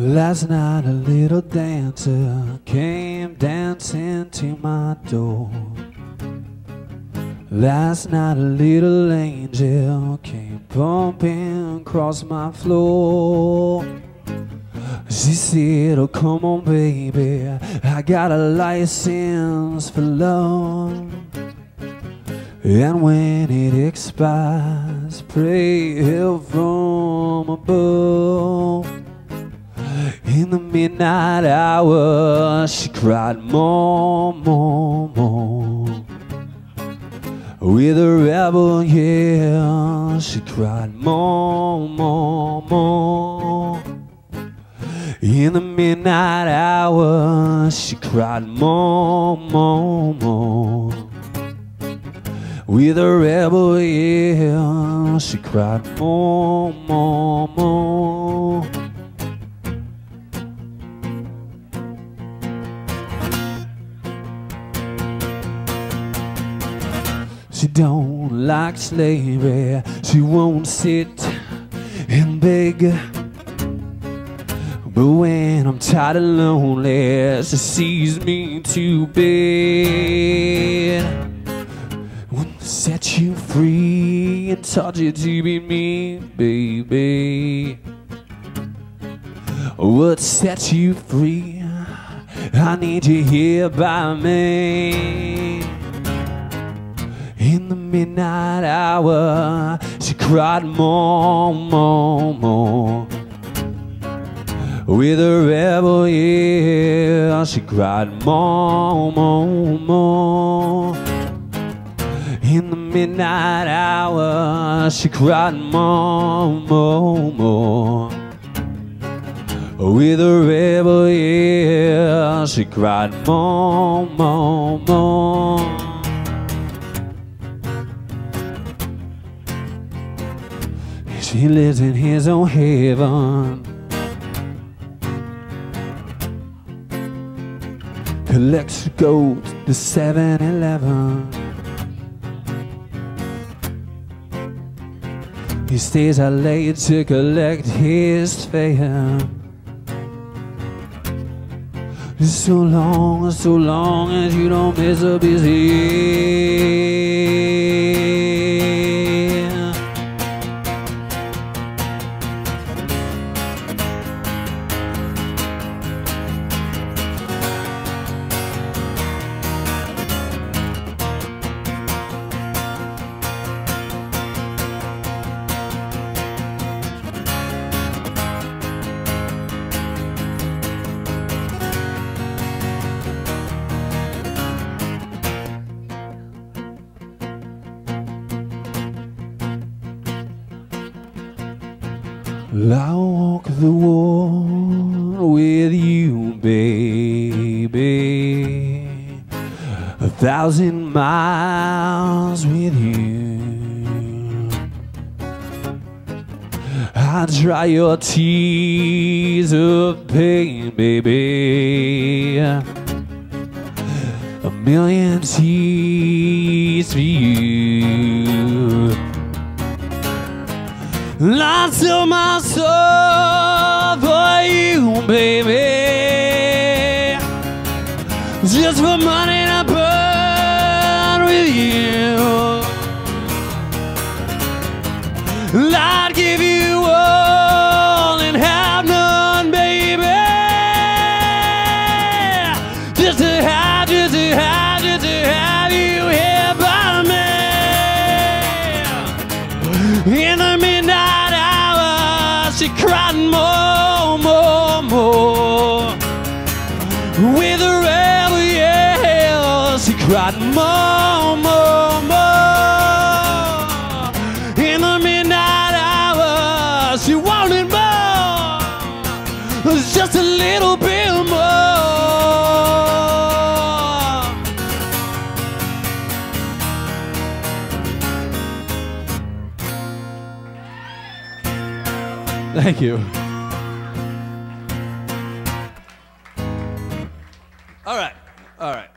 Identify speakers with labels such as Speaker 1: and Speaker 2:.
Speaker 1: Last night a little dancer came dancing to my door. Last night a little angel came bumping across my floor. She said, oh come on baby, I got a license for love. And when it expires, pray help from above. In the midnight hour, she cried more, more, more. With a rebel yell, she cried more, more, more. In the midnight hour, she cried more, more, more. With a rebel yell, she cried more, more, more. She don't like slavery. She won't sit and beg. But when I'm tired and lonely, she sees me to bed. When set you free and taught you to be me, baby. What set you free? I need you here by me. In the midnight hour, she cried more, more, more. With a rebel yell, she cried more, more, more. In the midnight hour, she cried more, more, more. With a rebel yell, she cried more, more, more. She lives in his own heaven. Collects gold to 7 Eleven. He stays out late to collect his fare. So long, so long as you don't miss a busy. I walk the wall with you, baby. A thousand miles with you. I dry your tears of pain, baby. A million tears for you. Lots of my soul for you, baby. Just for money to burn with you. I'd give you all she cried more, more, more. With a rebel yell, she cried more, more, more. In the midnight hour, she Thank you. All right. All right.